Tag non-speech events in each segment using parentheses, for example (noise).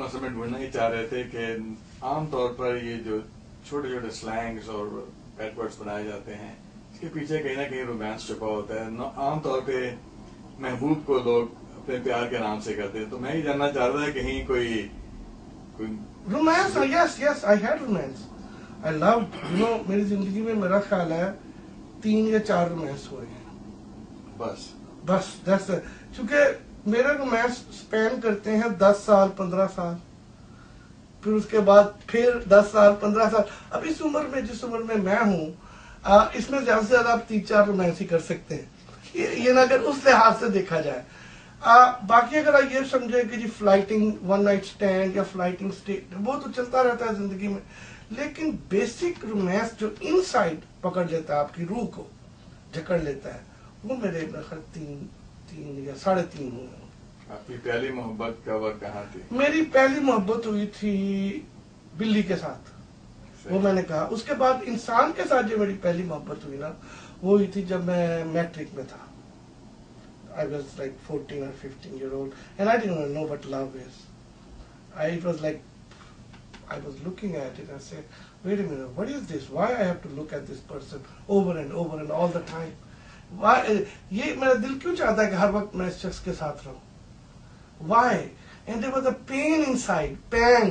میں ڈھونڈنا ہی چاہ رہے تھے کہ عام طور پر یہ جو چھوٹے چھوٹے سلینگز اور بیٹ ورڈس بنائے جاتے ہیں اس کے پیچھے کہیں نہ کہیں رومانس چھپا ہوتا ہے۔ عام طور پہ محبوب کو لوگ اپنے پیار کے نام سے کرتے ہیں۔ تو میں یہ جاننا چاہ رہا تھا کہ کہیں کوئی کوئی romance yes yes I had romance I love you know میری زندگی میں میرا خیال ہے تین یا چار رومانس ہوئے ہیں۔ بس۔ بس دس چونکہ میرے رومانس سپین کرتے ہیں دس سال پندرہ سال۔ پھر اس کے بعد پھر دس سال پندرہ سال۔ اب اس عمر میں جس عمر میں میں ہوں آ، اس میں زیادہ سے زیادہ آپ تین چار رومانس ہی کر سکتے ہیں۔ یہ نہ اگر اس لحاظ سے دیکھا جائے۔ آ، باقی اگر آپ یہ سمجھے کہ جی فلائٹنگ ون نائٹ سٹینڈ یا فلائٹنگ اسٹیٹ وہ تو چلتا رہتا ہے زندگی میں۔ لیکن بیسک رومانس جو ان سائڈ پکڑ لیتا ہے آپ کی روح کو جکڑ لیتا ہے وہ میرے میرے خیال تین تین یا ساڑھے تین ہوئے ہیں آپ کی پہلی محبت کا وقت کہاں تھی؟ میری پہلی محبت ہوئی تھی بلی کے ساتھ۔ وہ میں نے کہا۔ اس کے بعد انسان کے ساتھ جو میری پہلی محبت ہوئی نا وہ ہوئی تھی جب میں میٹرک میں تھا۔ آئی واز لائک فورٹین اور fifteen year old and I don't know but love is I was like I was looking at it say wait a minute what is this why I have to look at this person over and over and all the time یہ میرا دل کیوں چاہتا ہے کہ ہر وقت میں اس شخص کے ساتھ رہوں؟ Why and there was a pain inside pang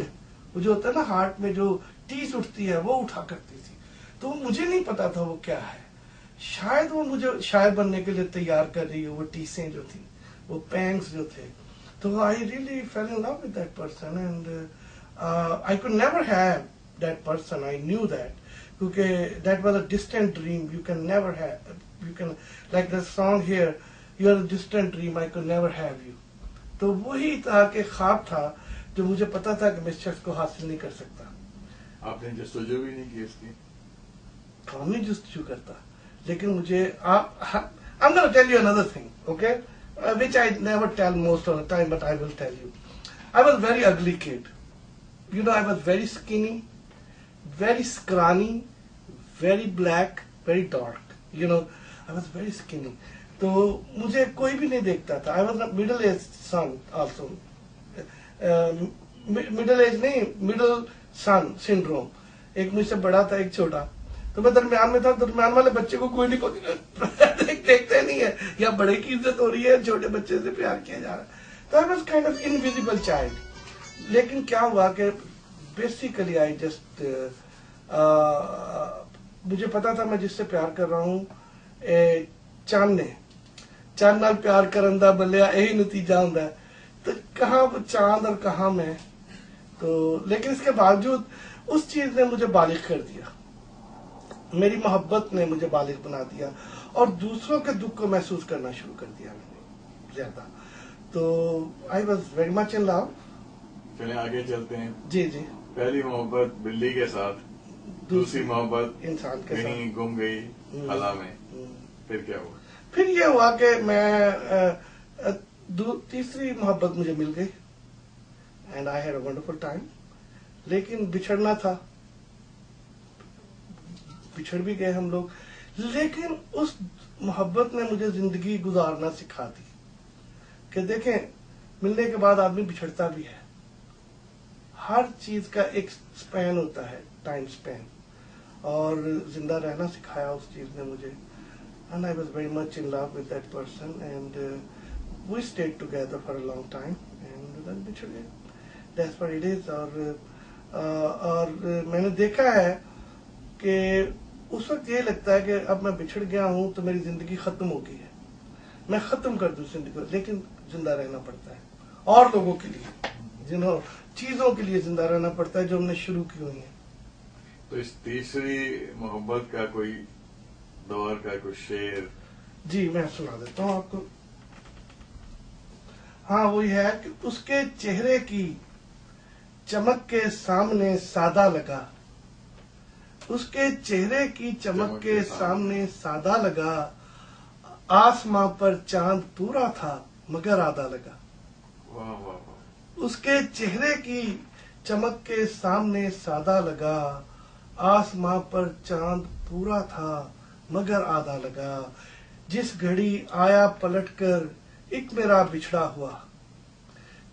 وہ جو ہوتا ہے نا ہارٹ میں جو ٹیس اٹھتی ہے، وہ اٹھا کرتی تھی۔ تو مجھے نہیں پتا تھا وہ کیا ہے۔ شاید وہ مجھے شاعر بننے کے لیے تیار کر رہی ہے وہ ٹیسیں جو تھی وہ پینگس جو تھے۔ تو I really fell in love with that person and I could never have that person I knew that کیونکہ that was a distant dream you can never have you can like the song here you are distant dream I could never have you تو وہی طرح کے خواب تھا جو مجھے پتا تھا کہ میں اس شخص کو حاصل نہیں کر سکتا آپ نے جستجو بھی نہیں کی اس کی کون نہیں جستجو کرتا لیکن مجھے آپ I'm going to tell you another thing, okay? Uh, which I never tell most of the time, but I will tell you. I was very ugly kid. You know, I was very skinny, very scrawny, very black, very dark. You know, I was very skinny. تو مجھے کوئی بھی نہیں دیکھتا تھا. I was middle age son also middle age نہیں middle son syndrome ایک مجھ سے بڑا تھا ایک چھوٹا. تو میں درمیان میں تھا درمیان والے بچے کو کوئی نہیں دیکھ- دیکھتے نہیں ہے یا بڑے کی عزت ہو رہی ہے چھوٹے بچے سے پیار کیا جا رہا ہے. تو I was kind of invisible child لیکن کیا ہوا کہ بیسیکلی آئی جسٹ مجھے پتا تھا میں جس سے پیار کر رہا ہوں چاند نے۔ چاند نال پیار کرن دا بلیا یہی نتیجہ ہوندا ہے۔ تو کہاں وہ چاند اور کہاں میں؟ تو لیکن اس کے باوجود اس چیز نے مجھے بالغ کر دیا۔ میری محبت نے مجھے بالغ بنا دیا۔ اور دوسروں کے دکھ کو محسوس کرنا شروع کر دیا میں نے۔ زیادہ۔ تو آئی واز ویری مچ ان لو چلیں آگے چلتے ہیں۔ جی جی۔ پہلی محبت بلی کے ساتھ۔ دوسری محبت انسان کے کہیں ساتھ۔ گم گئی۔ خلا میں۔ پھر کیا ہوا؟ پھر یہ ہوا کہ میں تیسری محبت مجھے مل گئی۔ And I had a wonderful time لیکن بچھڑنا تھا۔ بچھڑ بھی گئے ہم لوگ۔ لیکن اس محبت نے مجھے زندگی گزارنا سکھا دی۔ کہ دیکھیں ملنے کے بعد آدمی بچھڑتا بھی ہے۔ ہر چیز کا ایک سپین ہوتا ہے ٹائم سپین اور زندہ رہنا سکھایا اس چیز نے مجھے. And I was very much in love with that person and uh, we stayed together for a long time and then بچھڑ گئے اور uh, اور میں نے دیکھا ہے کہ اس وقت یہ لگتا ہے کہ اب میں بچھڑ گیا ہوں تو میری زندگی ختم ہو گئی ہے. میں ختم کر دوں زندگی کو لیکن زندہ رہنا پڑتا ہے. اور لوگوں کے لیے جنہوں چیزوں کے لیے زندہ رہنا پڑتا ہے جو ہم نے شروع کی ہوئی ہیں. تو اس تیسری محبت کا کوئی دور کا کوئی شعر؟ جی میں سنا دیتا ہوں آپ کو۔ ہاں وہی ہے کہ اس کے چہرے کی چمک کے سامنے سادہ لگا۔ اس کے چہرے کی چمک کے سامنے سادہ لگا۔ آسماں پر چاند پورا تھا مگر آدھا لگا۔ اس کے چہرے کی چمک کے سامنے سادہ لگا۔ آسماں پر چاند پورا تھا مگر آدھا لگا۔ جس گھڑی آیا پلٹ کر ایک میرا بچھڑا ہوا۔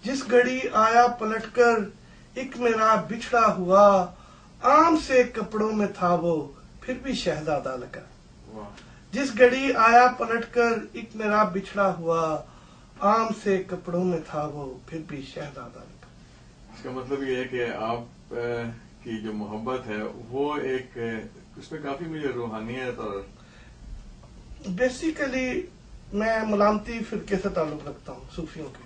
جس گھڑی آیا پلٹ کر ایک میرا بچھڑا ہوا عام سے کپڑوں میں تھا وہ پھر بھی شہزادہ لگا۔ جس گھڑی آیا پلٹ کر ایک میرا بچھڑا ہوا عام سے کپڑوں میں تھا وہ پھر بھی شہزادہ لگا۔ اس کا مطلب یہ ہے کہ آپ کی جو محبت ہے، وہ ایک، اس میں کافی مجھے روحانیت اور بیسیکلی میں ملامتی فرقے سے تعلق رکھتا ہوں صوفیوں کے۔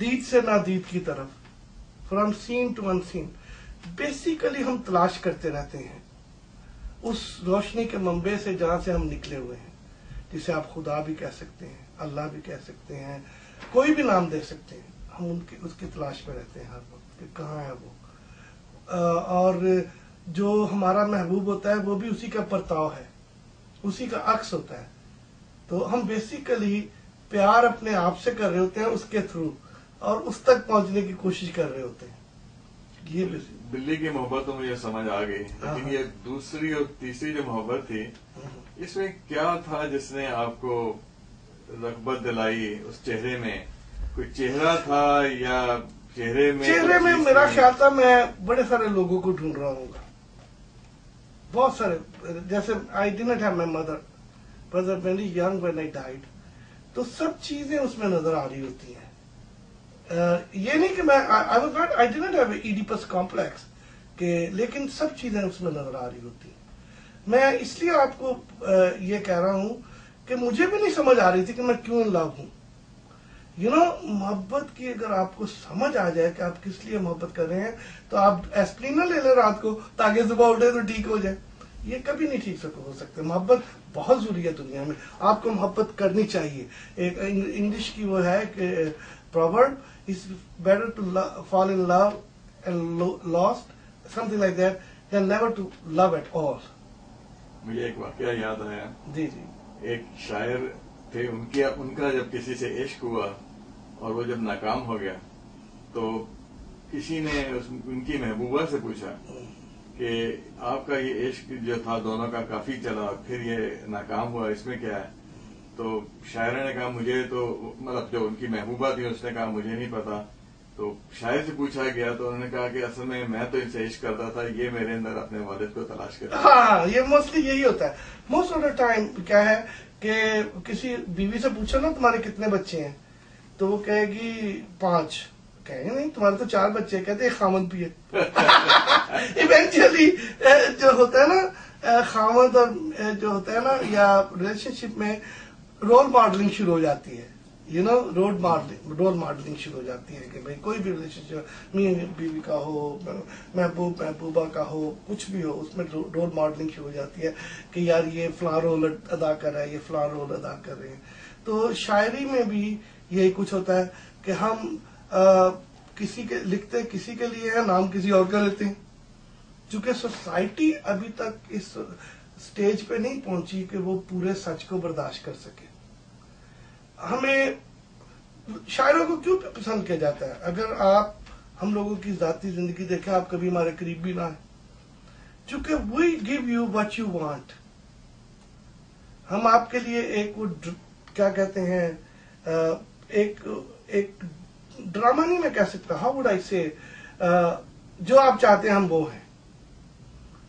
دید سے نادید کی طرف from seen to unseen basically ہم تلاش کرتے رہتے ہیں۔ اس روشنی کے منبع سے جہاں سے ہم نکلے ہوئے ہیں، جسے آپ خدا بھی کہہ سکتے ہیں، اللہ بھی کہہ سکتے ہیں، کوئی بھی نام دے سکتے ہیں۔ ہم ان کی اس کی تلاش میں رہتے ہیں ہر وقت کہ کہاں ہے وہ؟ اور جو ہمارا محبوب ہوتا ہے وہ بھی اسی کا پرتاؤ ہے اسی کا عکس ہوتا ہے۔ تو ہم بیسیکلی پیار اپنے آپ سے کر رہے ہوتے ہیں اس کے تھرو اور اس تک پہنچنے کی کوشش کر رہے ہوتے ہیں۔ یہ بلی کی محبت تو مجھے سمجھ آ گئی ہاں۔ لیکن یہ دوسری اور تیسری جو محبت تھی اس میں کیا تھا جس نے آپ کو رغبت دلائی؟ اس چہرے میں کوئی چہرہ تھا یا چہرے میں چہرے میں میرا خیال تھا میں بڑے سارے لوگوں کو ڈھونڈ رہا ہوں گا۔ بہت سارے جیسے I didn't have my mother mother very young when I died. تو سب چیزیں اس میں نظر آ رہی ہوتی ہیں۔ یہ نہیں کہ میں I was not I didn't have Oedipus complex کہ لیکن سب چیزیں اس میں نظر آ رہی ہوتی ہیں۔ میں اس لیے آپ کو یہ کہہ رہا ہوں کہ مجھے بھی نہیں سمجھ آ رہی تھی کہ میں کیوں ان لو ہوں۔ یو نو محبت کی اگر آپ کو سمجھ آ جائے کہ آپ کس لیے محبت کر رہے ہیں تو آپ ایسپرین لے لیں رات کو تاکہ صبح اٹھے تو ٹھیک ہو جائے۔ یہ کبھی نہیں ٹھیک سک- ہو سکتے۔ محبت بہت ضروری ہے دنیا میں۔ آپ کو محبت کرنی چاہیے۔ ایک انگ- انگلش کی وہ ہے کہ proverb is better to fall in love and lost something like that than never to love at all مجھے ایک واقعہ یاد آیا۔ جی جی۔ ایک شاعر تھے ان کی ان کا جب کسی سے عشق ہوا اور وہ جب ناکام ہو گیا تو کسی نے ان کی محبوبہ سے پوچھا کہ آپ کا یہ عشق جو تھا دونوں کا کافی چلا پھر یہ ناکام ہوا، اس میں کیا ہے؟ تو شاعر نے کہا، مجھے تو مطلب جو ان کی محبوبہ تھی، اس نے کہا، مجھے نہیں پتا۔ تو شاعر سے پوچھا گیا تو انہوں نے کہا کہ اصل میں میں تو ان سے عشق کرتا تھا، یہ میرے اندر اپنے والد کو تلاش کرتا ہاں یہ موسٹلی یہی ہوتا ہے۔ موسٹ آف دا ٹائم کیا ہے کہ کسی بیوی سے پوچھو نا، تمہارے کتنے بچے ہیں؟ تو وہ کہے گی پانچ۔ کہیں گے نہیں، تمہارے تو چار بچے کہتے ہیں خامن پیے ایونچولی جو ہوتا ہے نا خامد اور جو ہوتا ہے نا، یا ریلیشن شپ میں رول ماڈلنگ شروع ہو جاتی ہے۔ You know road modelling role modelling شروع ہو جاتی ہے کہ بھائی کوئی بھی ریلیشن شپ میاں بیوی کا ہو، محبوب، محبوبہ کا ہو، کچھ بھی ہو، اس میں رول ماڈلنگ شروع ہو جاتی ہے کہ یار یہ فلاں رول ادا کر رہا ہے، یہ فلاں رول ادا کر رہے ہیں۔ تو شاعری میں بھی یہی کچھ ہوتا ہے کہ ہم آ, کسی کے لکھتے کسی کے لیے ہیں نام کسی اور کا لیتے ہیں۔ چونکہ سوسائٹی ابھی تک اس سٹیج پہ نہیں پہنچی کہ وہ پورے سچ کو برداشت کر سکے۔ ہمیں شاعروں کو کیوں پسند کیا جاتا ہے؟ اگر آپ ہم لوگوں کی ذاتی زندگی دیکھیں آپ کبھی ہمارے قریب بھی نہ آئے چونکہ we give you what you want ہم آپ کے لیے ایک وہ کیا کہتے ہیں آ، ایک ایک ڈرامہ نہیں میں کہہ سکتا۔ ہاؤ وڈ آئی سے جو آپ چاہتے ہیں ہم وہ ہیں۔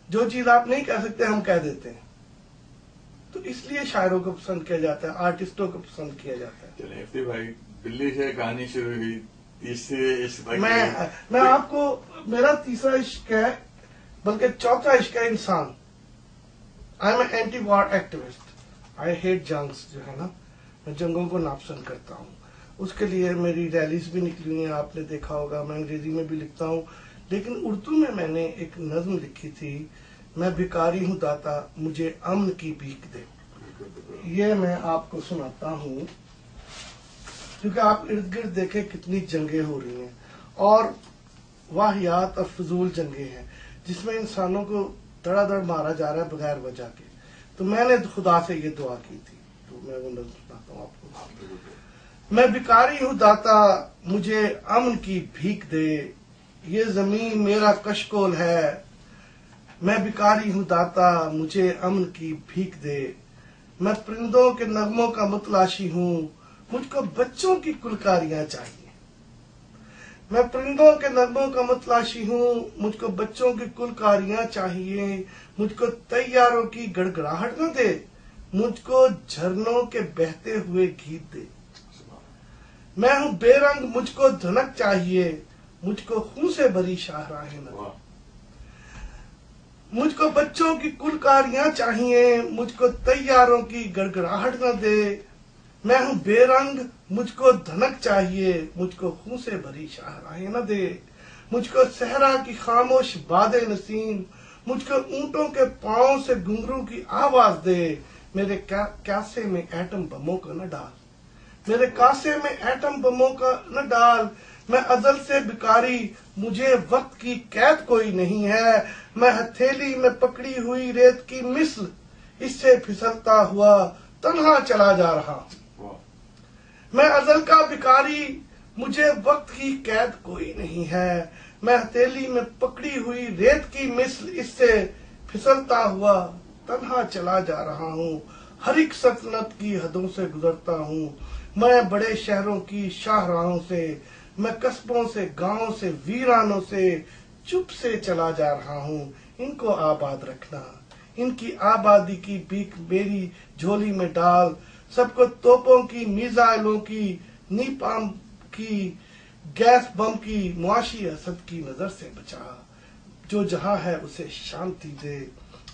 جو چیز آپ نہیں کہہ سکتے ہم کہہ دیتے ہیں۔ تو اس لیے شاعروں کو پسند کیا جاتا ہے آرٹسٹوں کو پسند کیا جاتا ہے۔ بھائی دلی سے کہانی شروع ہوئی۔ تیسرے میں آپ کو میرا تیسرا عشق ہے بلکہ چوتھا عشق ہے انسان۔ I am anti war activist I hate جنگس جو ہے نا میں جنگوں کو ناپسند کرتا ہوں۔ اس کے لیے میری ریلیز بھی نکلی ہیں، آپ نے دیکھا ہوگا، میں انگریزی میں بھی لکھتا ہوں۔ لیکن اردو میں میں نے ایک نظم لکھی تھی، میں بھکاری ہوں داتا، مجھے امن کی بھیک دے۔ یہ میں آپ کو سناتا ہوں، کیونکہ آپ ارد گرد دیکھیں کتنی جنگیں ہو رہی ہیں۔ اور واحیات اور فضول جنگیں ہیں، جس میں انسانوں کو دڑا دڑ مارا جا رہا ہے بغیر وجہ کے۔ تو میں نے خدا سے یہ دعا کی تھی، تو میں وہ نظر سناتا ہوں آپ کو۔ میں بیکاری ہوں، داتا مجھے امن کی بھیک دے۔ یہ زمین میرا کشکول ہے۔ میں بیکاری ہوں، داتا مجھے امن کی بھیک دے۔ میں پرندوں کے نغموں کا متلاشی ہوں۔ مجھ کو بچوں کی کلکاریاں چاہیے۔ میں پرندوں کے نغموں کا متلاشی ہوں۔ مجھ کو بچوں کی کل کاریاں چاہیے۔ مجھ کو تیاروں کی گڑگڑاہٹ نہ دے۔ مجھ کو جھرنوں کے بہتے ہوئے گیت دے۔ میں ہوں بے رنگ مجھ کو دھنک چاہیے مجھ کو خون سے بری شاہراہیں نہ۔ مجھ کو بچوں کی کل کاریاں چاہیے مجھ کو تیاروں کی گڑگڑاہٹ نہ دے۔ میں ہوں بے رنگ مجھ کو دھنک چاہیے مجھ کو خون سے بھری شاہراہیں نہ دے۔ مجھ کو صحرا کی خاموش باد نسیم مجھ کو اونٹوں کے پاؤں سے گنگرو کی آواز دے۔ میرے کاسے میں ایٹم بموں کا نہ ڈال۔ میرے کاسے میں ایٹم بموں کا نہ ڈال۔ میں ازل سے بکاری، مجھے وقت کی قید کوئی نہیں ہے۔ میں ہتھیلی میں پکڑی ہوئی ریت کی مثل، اس سے پھسلتا ہوا تنہا چلا جا رہا۔ میں ازل کا بکاری، مجھے وقت کی قید کوئی نہیں ہے۔ میں ہتھیلی میں پکڑی ہوئی ریت کی مثل، اس سے پھسلتا ہوا تنہا چلا جا رہا ہوں۔ ہر ایک سلطنت کی حدوں سے گزرتا ہوں۔ میں بڑے شہروں کی شاہراہوں سے، میں قصبوں سے، گاؤں سے، ویرانوں سے چپ سے چلا جا رہا ہوں۔ ان کو آباد رکھنا، ان کی آبادی کی بیک میری جھولی میں ڈال۔ سب کو توپوں کی، میزائلوں کی، نیپام کی، گیس بم کی، معاشی حسد کی نظر سے بچا۔ جو جہاں ہے اسے شانتی دے۔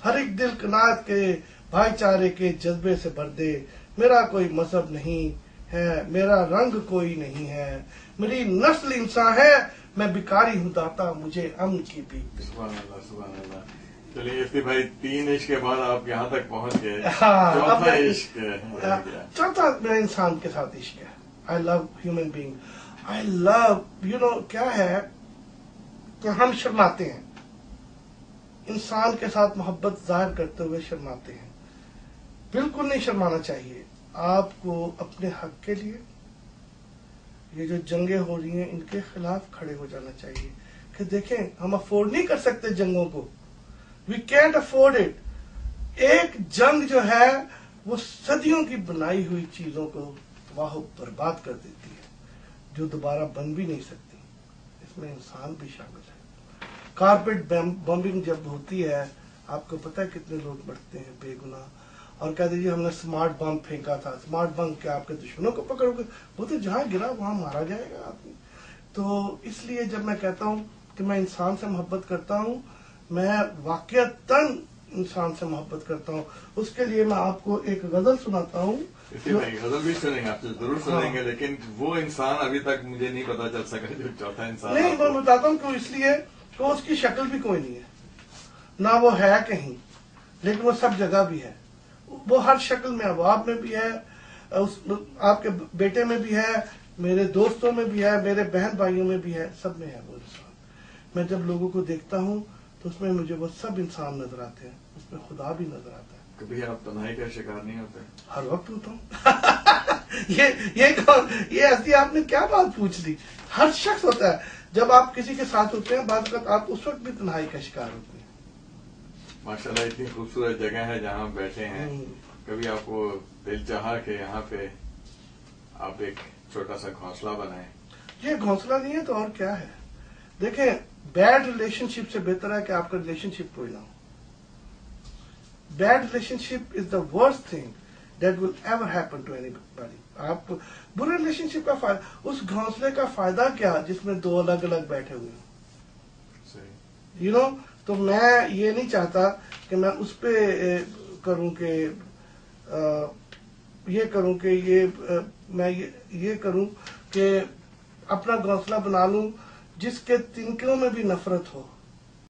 ہر ایک دل کنات کے بھائی چارے کے جذبے سے بھر دے میرا کوئی مذہب نہیں ہے میرا رنگ کوئی نہیں ہے۔ میری نسل انسان ہے میں بیکاری ہوں داتا مجھے امن کی بھی سبحان اللہ سبحان اللہ۔ چلیے افتی بھائی تین عشق کے بعد آپ یہاں تک پہنچ گئے۔ (laughs) ہاں، چوتھا عشق گیا۔ چوتھا میرا انسان کے ساتھ عشق ہے۔ I love human being I love you know کیا ہے؟ کہ ہم شرماتے ہیں۔ انسان کے ساتھ محبت ظاہر کرتے ہوئے شرماتے ہیں۔ بالکل نہیں شرمانا چاہیے۔ آپ کو اپنے حق کے لیے یہ جو جنگیں ہو رہی ہیں، ان کے خلاف کھڑے ہو جانا چاہیے۔ کہ دیکھیں، ہم افورڈ نہیں کر سکتے جنگوں کو۔ وی کینٹ افورڈ اٹ ایک جنگ جو ہے، وہ صدیوں کی بنائی ہوئی چیزوں کو واہ برباد کر دیتی ہے، جو دوبارہ بن بھی نہیں سکتی۔ اس میں انسان بھی شامل ہے۔ کارپیٹ بمبنگ جب ہوتی ہے، آپ کو پتہ ہے کتنے لوگ مرتے ہیں، بے گناہ۔ اور کہہ دیجیے ہم نے سمارٹ بم پھینکا تھا۔ سمارٹ بم کیا آپ کے دشمنوں کو پکڑو گے؟ وہ تو جہاں گرا وہاں مارا جائے گا۔ آدمی تو اس لیے جب میں کہتا ہوں کہ میں انسان سے محبت کرتا ہوں میں واقعتاً انسان سے محبت کرتا ہوں۔ اس کے لیے میں آپ کو ایک غزل سناتا ہوں۔ غزل بھی سنیں گے آپ سے ضرور ہاں۔ سنیں گے لیکن وہ انسان ابھی تک مجھے نہیں پتا چل سکا جو چوتھا انسان نہیں میں بتاتا ہوں کہ اس لیے کہ اس کی شکل بھی کوئی نہیں ہے۔ نہ وہ ہے کہیں لیکن وہ سب جگہ بھی ہے۔ وہ ہر شکل میں ابواب میں بھی ہے اس آپ کے بیٹے میں بھی ہے میرے دوستوں میں بھی ہے میرے بہن بھائیوں میں بھی ہے سب میں ہے وہ انسان۔ میں جب لوگوں کو دیکھتا ہوں تو اس میں مجھے وہ سب انسان نظر آتے ہیں اس میں خدا بھی نظر آتا ہے۔ کبھی آپ تنہائی کا شکار نہیں ہوتے؟ ہر وقت ہوتا ہوں۔ (laughs) یہ یہ ایسی آپ نے کیا بات پوچھ لی؟ ہر شخص ہوتا ہے۔ جب آپ کسی کے ساتھ ہوتے ہیں بعض اوقات آپ اس وقت بھی تنہائی کا شکار ہوتے ہیں۔ ماشاء اللہ اتنی خوبصورت جگہ ہے جہاں ہم بیٹھے ہیں۔ کبھی آپ کو دل چاہا کہ یہاں پہ آپ ایک چھوٹا سا گھونسلہ بنائیں۔ یہ گھونسلہ نہیں ہے تو اور کیا ہے؟ دیکھیں بیڈ ریلیشن شپ سے بہتر ہے کہ آپ کا ریلیشن شپ کوئی نہ ہو۔ Bad relationship is the worst thing that will ever happen to anybody آپ برے ریلیشن شپ کا فائدہ اس گھونسلے کا فائدہ کیا جس میں دو الگ الگ بیٹھے ہوئے ہیں یو نو تو میں یہ نہیں چاہتا کہ میں اس پہ کروں کہ یہ کروں کہ یہ میں یہ- یہ کروں کہ اپنا گھونسلہ بنا لوں جس کے تنکوں میں بھی نفرت ہو۔